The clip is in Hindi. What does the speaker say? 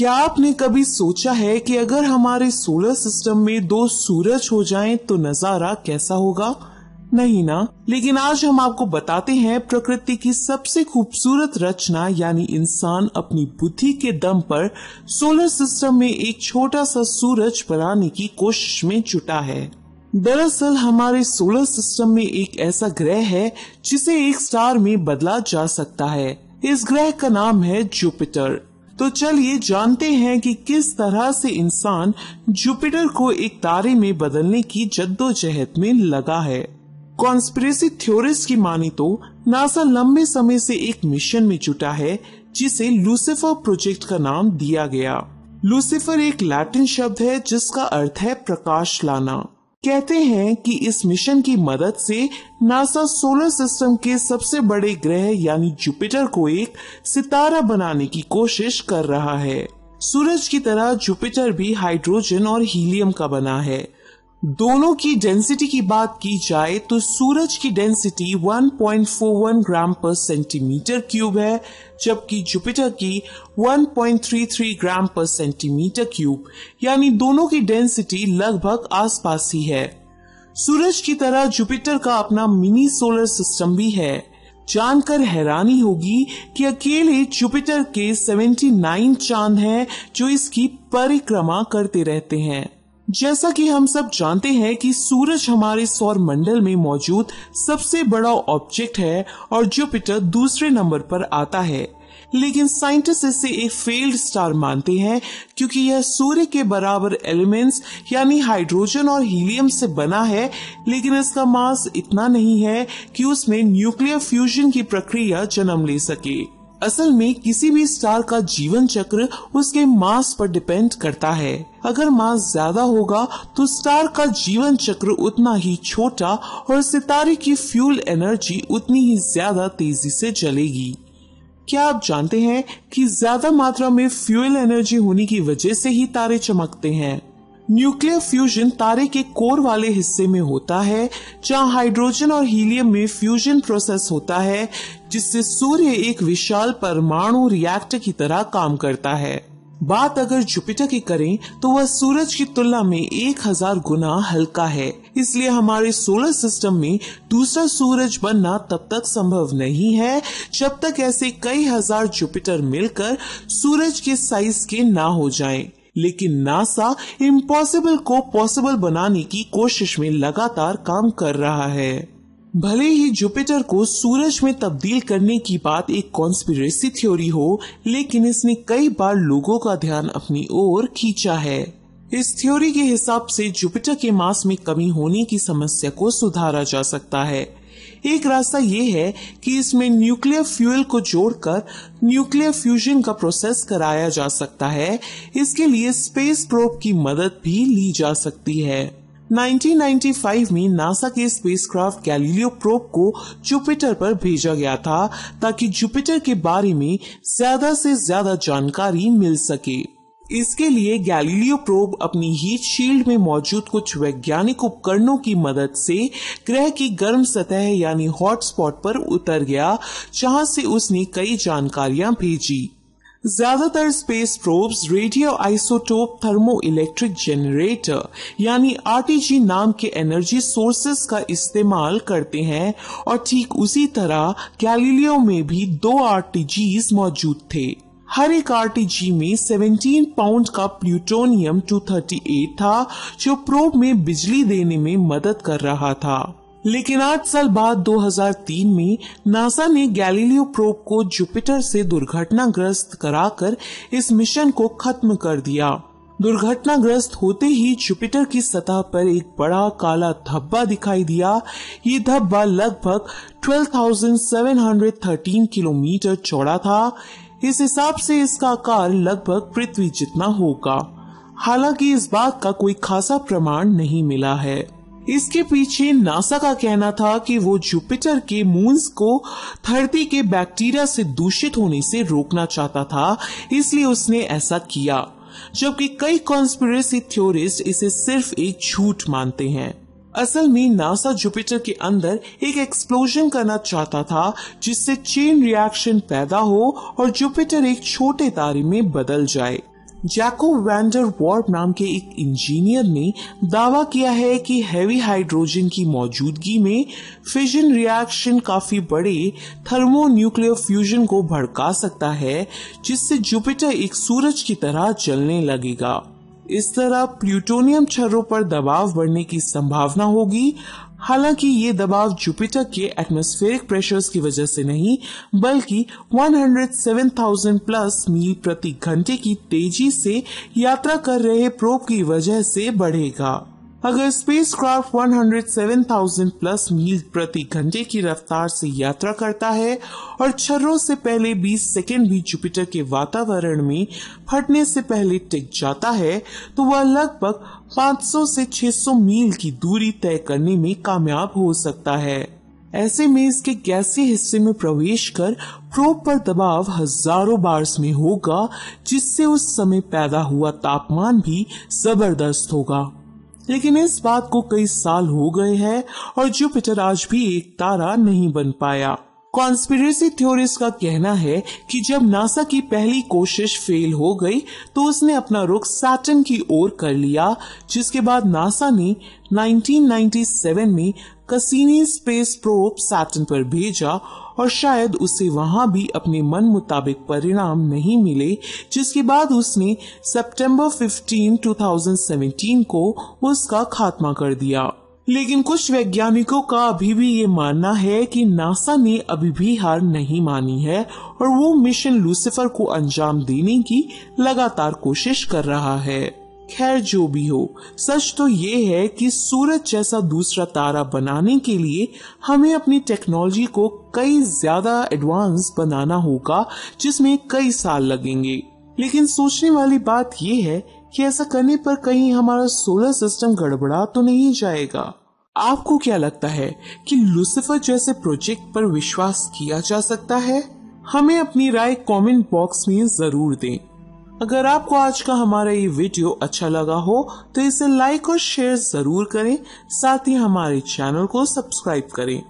क्या आपने कभी सोचा है कि अगर हमारे सोलर सिस्टम में दो सूरज हो जाएँ तो नज़ारा कैसा होगा? नहीं ना। लेकिन आज हम आपको बताते हैं प्रकृति की सबसे खूबसूरत रचना, यानी इंसान अपनी बुद्धि के दम पर सोलर सिस्टम में एक छोटा सा सूरज बनाने की कोशिश में जुटा है। दरअसल, हमारे सोलर सिस्टम में एक ऐसा ग्रह है, जिसे एक स्टार में बदला जा सकता है। इस ग्रह का नाम है जुपिटर तो चलिए जानते हैं कि किस तरह से इंसान जुपिटर को एक तारे में बदलने की जद्दोजहद में लगा है। कॉन्स्पिरेसी थ्योरिस्ट की माने तो नासा लंबे समय से एक मिशन में जुटा है, जिसे लूसिफर प्रोजेक्ट का नाम दिया गया। लूसिफर एक लैटिन शब्द है, जिसका अर्थ है प्रकाश लाना। कहते हैं कि इस मिशन की मदद से नासा सोलर सिस्टम के सबसे बड़े ग्रह यानी जुपिटर को एक सितारा बनाने की कोशिश कर रहा है। सूरज की तरह जुपिटर भी हाइड्रोजन और हीलियम का बना है। दोनों की डेंसिटी की बात की जाए तो सूरज की डेंसिटी 1.41 ग्राम पर सेंटीमीटर क्यूब है, जबकि जुपिटर की 1.33 ग्राम पर सेंटीमीटर क्यूब यानी दोनों की डेंसिटी लगभग आसपास ही है। सूरज की तरह जुपिटर का अपना मिनी सोलर सिस्टम भी है। जानकर हैरानी होगी कि अकेले जुपिटर के 79 चाँद हैं जो इसकी परिक्रमा करते रहते हैं। जैसा कि हम सब जानते हैं कि सूरज हमारे सौर मंडल में मौजूद सबसे बड़ा ऑब्जेक्ट है और जुपिटर दूसरे नंबर पर आता है। लेकिन साइंटिस्ट इसे एक फेल्ड स्टार मानते हैं क्योंकि यह सूर्य के बराबर एलिमेंट्स यानी हाइड्रोजन और हीलियम से बना है, लेकिन इसका मास इतना नहीं है कि उसमें न्यूक्लियर फ्यूजन की प्रक्रिया जन्म ले सके। असल में किसी भी स्टार का जीवन चक्र उसके मास पर डिपेंड करता है। अगर मास ज़्यादा होगा तो स्टार का जीवन चक्र उतना ही छोटा और सितारे की फ्यूल एनर्जी उतनी ही ज़्यादा तेज़ी से चलेगी। क्या आप जानते हैं कि ज़्यादा मात्रा में फ्यूल एनर्जी होने की वजह से ही तारे चमकते हैं? न्यूक्लियर फ्यूजन तारे के कोर वाले हिस्से में होता है, जहाँ हाइड्रोजन और हीलियम में फ्यूजन प्रोसेस होता है, जिससे सूर्य एक विशाल परमाणु रिएक्टर की तरह काम करता है बात अगर जुपिटर की करें तो वह सूरज की तुलना में एक हज़ार गुना हल्का है इसलिए हमारे सोलर सिस्टम में दूसरा सूरज बनना तब तक संभव नहीं है, जब तक ऐसे कई हज़ार जुपिटर मिलकर सूरज के साइज़ के ना हो जाएँ। लेकिन नासा इम्पॉसिबल को पॉसिबल बनाने की कोशिश में लगातार काम कर रहा है। भले ही जुपिटर को सूरज में तब्दील करने की बात एक कॉन्स्पिरेसी थ्योरी हो, लेकिन इसने कई बार लोगों का ध्यान अपनी ओर खींचा है। इस थ्योरी के हिसाब से जुपिटर के मास में कमी होने की समस्या को सुधारा जा सकता है। एक रास्ता ये है कि इसमें न्यूक्लियर फ्यूल को जोड़कर न्यूक्लियर फ्यूजन का प्रोसेस कराया जा सकता है। इसके लिए स्पेस प्रोब की मदद भी ली जा सकती है। 1995 में नासा के स्पेसक्राफ्ट गैलीलियो प्रोब को जुपिटर पर भेजा गया था ताकि जुपिटर के बारे में ज़्यादा से ज़्यादा जानकारी मिल सके। इसके लिए गैलीलियो प्रोब अपनी हीट शील्ड में मौजूद कुछ वैज्ञानिक उपकरणों की मदद से ग्रह की गर्म सतह यानी हॉटस्पॉट पर उतर गया, जहाँ से उसने कई जानकारियाँ भेजी। ज़्यादातर space probes radio isotope thermo electric generator यानी आरटीजी नाम के एनर्जी सोर्सेस का इस्तेमाल करते हैं, और ठीक उसी तरह गैलीलियो में भी दो आरटीजीज मौजूद थे। हर एक आरटीजी में 17 पाउंड का प्लूटोनियम 238 था जो प्रोब में बिजली देने में मदद कर रहा था। लेकिन आठ साल बाद 2003 में नासा ने गैलीलियो प्रोब को जुपिटर से दुर्घटनाग्रस्त कराकर इस मिशन को खत्म कर दिया। दुर्घटनाग्रस्त होते ही जुपिटर की सतह पर एक बड़ा काला धब्बा दिखाई दिया। ये धब्बा लगभग 12,713 किलोमीटर चौड़ा था। इस हिसाब से इसका आकार लगभग पृथ्वी जितना होगा। हालाँकि इस बात का कोई खासा प्रमाण नहीं मिला है। इसके पीछे नासा का कहना था कि वो जुपिटर के मून्स को धरती के बैक्टीरिया से दूषित होने से रोकना चाहता था, इसलिए उसने ऐसा किया। जबकि कई कॉन्स्पिरेसी थ्योरिस्ट इसे सिर्फ़ एक झूठ मानते हैं। असल में नासा जुपिटर के अंदर एक एक्सप्लोजन करना चाहता था, जिससे चेन रिएक्शन पैदा हो और जुपिटर एक छोटे तारे में बदल जाए। जैको वैंडर वॉर्प नाम के एक इंजीनियर ने दावा किया है कि हैवी हाइड्रोजन की मौजूदगी में फिजन रिएक्शन काफ़ी बड़े थर्मोन्यूक्लियर फ्यूजन को भड़का सकता है, जिससे जुपिटर एक सूरज की तरह चलने लगेगा। इस तरह प्लूटोनियम छर्रों पर दबाव बढ़ने की संभावना होगी। हालाँकि ये दबाव जुपिटर के एटमॉस्फेरिक प्रेशर्स की वजह से नहीं बल्कि 107,000 प्लस मील प्रति घंटे की तेज़ी से यात्रा कर रहे प्रोब की वजह से बढ़ेगा। अगर स्पेसक्राफ्ट 107,000 प्लस मील प्रति घंटे की रफ्तार से यात्रा करता है और छर्रों से पहले 20 सेकेंड भी जुपिटर के वातावरण में फटने से पहले टिक जाता है तो वह लगभग 500 से 600 मील की दूरी तय करने में कामयाब हो सकता है। ऐसे में इसके गैसीय हिस्से में प्रवेश कर प्रोब पर दबाव हज़ारों बार्स में होगा जिससे उस समय पैदा हुआ तापमान भी ज़बरदस्त होगा। लेकिन इस बात को कई साल हो गए हैं और जुपिटर आज भी एक तारा नहीं बन पाया। कॉन्स्पिरेसी थ्योरिस्ट का कहना है कि जब नासा की पहली कोशिश फेल हो गई तो उसने अपना रुख सैटन की ओर कर लिया, जिसके बाद नासा ने 1997 में कसीनी स्पेस प्रोब सैटर्न पर भेजा और शायद उसे वहाँ भी अपने मन मुताबिक परिणाम नहीं मिले जिसके बाद उसने सितंबर 15, 2017 को उसका खात्मा कर दिया। लेकिन कुछ वैज्ञानिकों का अभी भी ये मानना है कि नासा ने अभी भी हार नहीं मानी है और वो मिशन लूसिफर को अंजाम देने की लगातार कोशिश कर रहा है। खैर जो भी हो, सच तो ये है कि सूरज जैसा दूसरा तारा बनाने के लिए हमें अपनी टेक्नोलॉजी को कई ज़्यादा एडवांस बनाना होगा, जिसमें कई साल लगेंगे। लेकिन सोचने वाली बात यह है कि ऐसा करने पर कहीं हमारा सोलर सिस्टम गड़बड़ा तो नहीं जाएगा। आपको क्या लगता है कि लूसिफर जैसे प्रोजेक्ट पर विश्वास किया जा सकता है? हमें अपनी राय कमेंट बॉक्स में ज़रूर दें। अगर आपको आज का हमारा ये वीडियो अच्छा लगा हो तो इसे लाइक और शेयर ज़रूर करें। साथ ही हमारे चैनल को सब्सक्राइब करें।